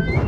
you.